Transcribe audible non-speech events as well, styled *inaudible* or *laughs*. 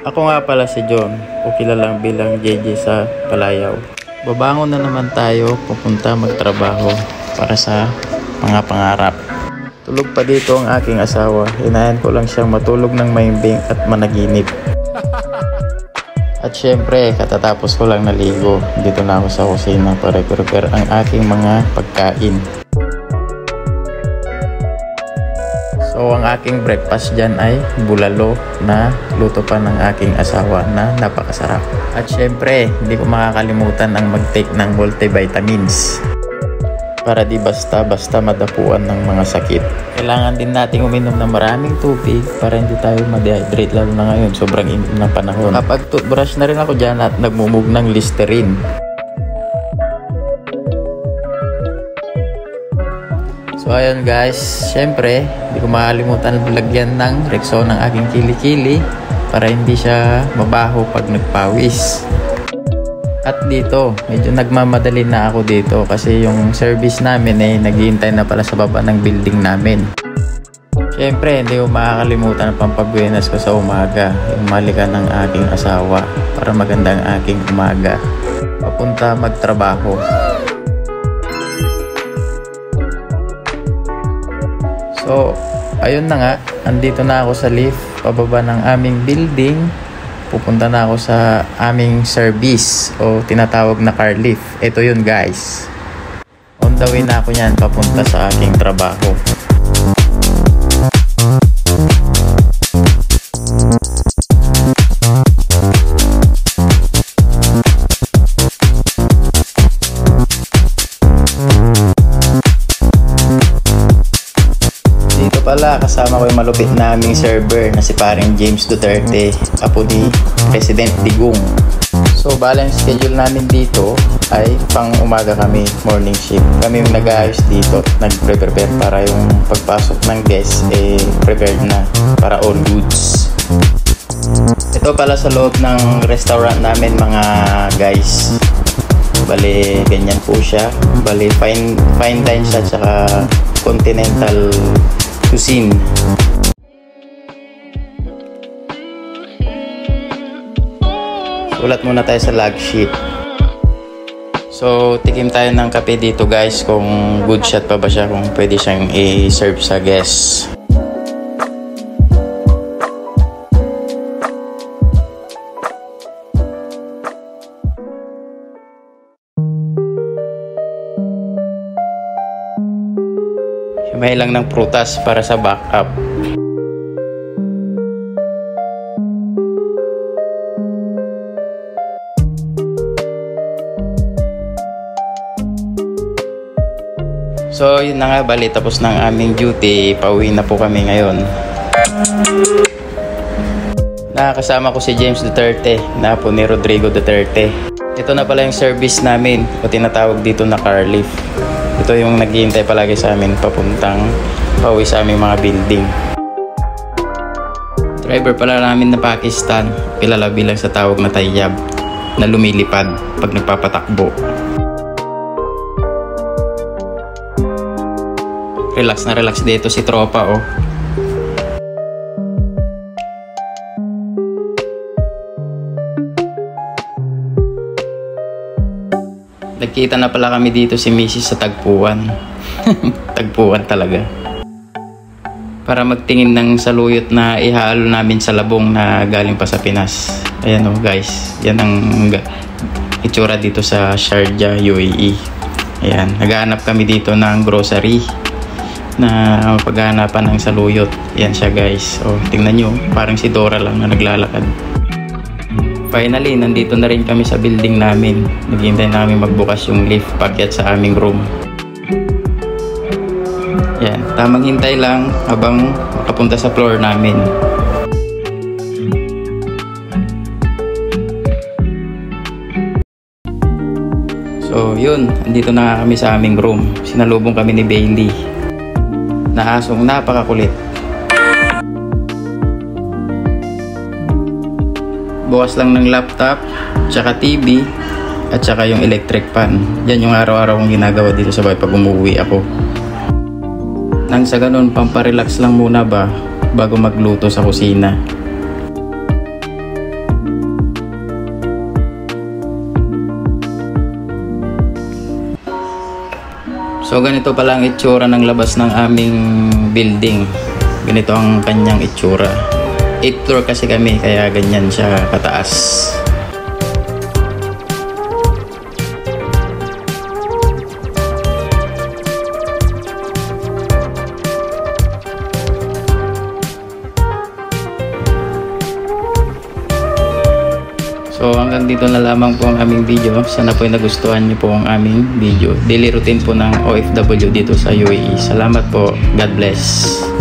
Ako nga pala si John, o kilalang bilang JJ sa Palayaw. Babangon na naman tayo pupunta magtrabaho para sa mga pangarap. Tulog pa dito ang aking asawa. Inayan ko lang siyang matulog ng maimbing at managinip. At syempre, katatapos ko lang naligo. Dito na ako sa kusina para prepare ang aking mga pagkain. So, ang aking breakfast dyan ay bulalo na luto pa ng aking asawa na napakasarap. At syempre, hindi ko makakalimutan ang mag-take ng multivitamins para di basta-basta madapuan ng mga sakit. Kailangan din nating uminom ng maraming tubig para hindi tayo ma-dehydrate lalo na ngayon, sobrang init ng panahon. Kapag toothbrush na rin ako dyan at nagmumug ng Listerine. So ayun guys, syempre, hindi ko makalimutan lagyan ng Rexona ng aking kilikili para hindi siya mabaho pag nagpawis. At dito, medyo nagmamadali na ako dito kasi yung service namin ay eh, naghihintay na pala sa baba ng building namin. Siyempre, hindi ko makakalimutan ang pampagwenas ko sa umaga, yung malika ng aking asawa para maganda ang aking umaga. Papunta magtrabaho. So, ayun na nga, andito na ako sa lift, pababa ng aming building pupunta na ako sa aming service o tinatawag na car lift. Ito yun guys. On the way na ako yan papunta sa aking trabaho. Pala kasama ko yung malupit naming server na si paring James Duterte, apo ni President Digong. So, balance schedule namin dito ay pang umaga kami, morning shift. Kami yung nag-aayos dito, nag-prepare para yung pagpasok ng guests, eh, prepared na para all goods. Ito pala sa loob ng restaurant namin mga guys. Bali, ganyan po siya. Bali, fine, fine dine siya tsaka continental cuisine. Ulat muna tayo sa log sheet. So, tikim tayo ng kape dito guys kung good shot pa ba siya kung pwede siyang i-serve sa guests. May lang ng prutas para sa backup. So, yun na nga, bali, tapos ng aming duty. Pauwi na po kami ngayon. Nakakasama ko si James Duterte, na po ni Rodrigo Duterte. Ito na pala yung service namin, o tinatawag dito na car lift. Ito yung naghihintay palagi sa amin papuntang pauwi sa aming mga building. Driver pala namin na Pakistan, kilala bilang sa tawag na tayyab na lumilipad pag nagpapatakbo. Relax na relax dito si tropa oh. Nagkita na pala kami dito si Mrs. sa tagpuan. *laughs* tagpuan talaga. Para magtingin ng saluyot na ihalo namin sa labong na galing pa sa Pinas. Ayan o guys, yan ang itsura dito sa Sharjah, UAE. Ayan, naghahanap kami dito ng grocery na paghahanapan ng saluyot. Yan siya guys. O, tingnan nyo, parang si Dora lang na naglalakad. Finally, nandito na rin kami sa building namin. Naghihintay namin magbukas yung lift packet sa aming room. Yan, tamang hintay lang habang makapunta sa floor namin. So, yun, andito na kami sa aming room. Sinalubong kami ni Bailey. Na asong napakakulit. bukas lang ng laptop, tsaka TV, at tsaka yung electric fan. Yan yung araw-araw kong ginagawa dito sa bahay pag umuwi ako. Nang sa ganun, pamparelax lang muna ba bago magluto sa kusina. So ganito pala ang itsura ng labas ng aming building. Ganito ang kanyang itsura. 8 floor kasi kami kaya ganyan siya kataas. So hanggang dito na lamang po ang aming video. Sana po ay nagustuhan niyo po ang aming video. Daily routine po ng OFW dito sa UAE. Salamat po. God bless.